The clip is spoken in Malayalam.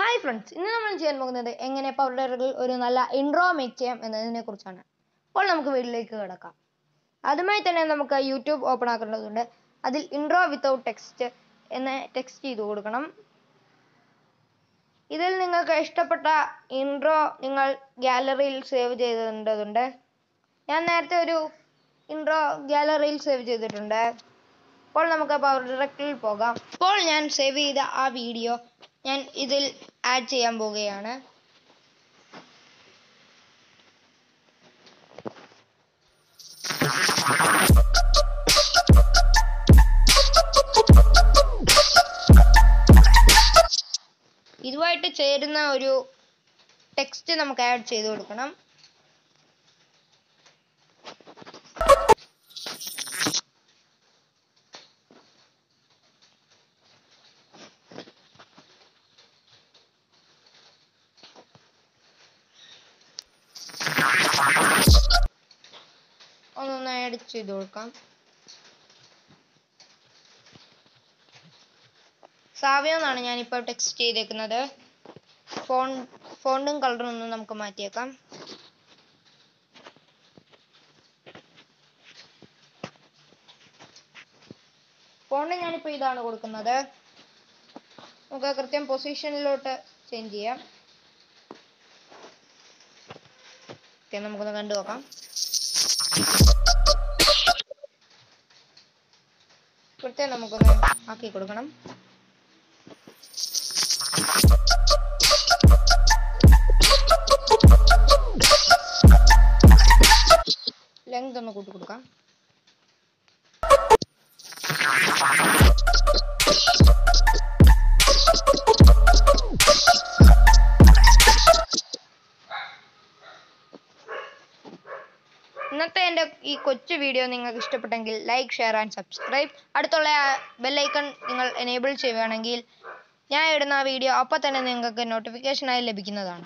ഹായ് ഫ്രണ്ട്സ് ഇന്ന് നമ്മൾ ചെയ്യാൻ പോകുന്നത് എങ്ങനെ പൗഡറുകൾ ഒരു നല്ല ഇൻട്രോ മേക്ക് ചെയ്യാം എന്നതിനെ കുറിച്ചാണ്. അപ്പോൾ നമുക്ക് വീട്ടിലേക്ക് കിടക്കാം. ആദ്യമായി തന്നെ നമുക്ക് യൂട്യൂബ് ഓപ്പൺ ആക്കേണ്ടതുണ്ട്. അതിൽ ഇൻട്രോ വിത്തൗട്ട് ടെക്സ്റ്റ് എന്ന് ടെക്സ്റ്റ് ചെയ്ത് കൊടുക്കണം. ഇതിൽ നിങ്ങൾക്ക് ഇഷ്ടപ്പെട്ട ഇൻട്രോ നിങ്ങൾ ഗാലറിയിൽ സേവ് ചെയ്തേണ്ടതുണ്ട് ഞാൻ നേരത്തെ ഒരു ഇൻട്രോ ഗാലറിയിൽ സേവ് ചെയ്തിട്ടുണ്ട്. അപ്പോൾ നമുക്ക് പവർ ഡയറക്റ്റിൽ പോകാം. ഇപ്പോൾ ഞാൻ സേവ് ചെയ്ത ആ വീഡിയോ ഞാൻ ഇതിൽ ആഡ് ചെയ്യാൻ പോവുകയാണ്. ഇതുമായിട്ട് ചേരുന്ന ഒരു ടെക്സ്റ്റ് നമുക്ക് ആഡ് ചെയ്ത് കൊടുക്കണം. ഒന്നൊന്ന് ആഡ് ചെയ്ത് കൊടുക്കാം. സാവ്യ എന്നാണ് ഞാനിപ്പോൾ ടെക്സ്റ്റ് ചെയ്തേക്കുന്നത്. ഫോൺ ഫോണ്ടും കളറും ഒന്നും നമുക്ക് മാറ്റിയേക്കാം. ഫോണ്ട് ഞാനിപ്പോൾ ഇതാണ് കൊടുക്കുന്നത്. നമുക്ക് കൃത്യം പൊസിഷനിലോട്ട് ചേഞ്ച് ചെയ്യാം. ഓക്കെ നമുക്കൊന്ന് കണ്ടു നോക്കാം കൃത്യം നമുക്കൊന്ന് ആക്കി കൊടുക്കണം ലെങ്ത് ഒന്ന് കൂട്ടി കൊടുക്കാം ഇന്നത്തെ എന്റെ ഈ കൊച്ചു വീഡിയോ നിങ്ങൾക്ക് ഇഷ്ടപ്പെട്ടെങ്കിൽ ലൈക്ക് ഷെയർ ആൻഡ് സബ്സ്ക്രൈബ് അടുത്തുള്ള ബെല്ലൈക്കൺ നിങ്ങൾ എനേബിൾ ചെയ്യുകയാണെങ്കിൽ ഞാൻ ഇടുന്ന വീഡിയോ അപ്പോൾ തന്നെ നിങ്ങൾക്ക് നോട്ടിഫിക്കേഷനായി ലഭിക്കുന്നതാണ്.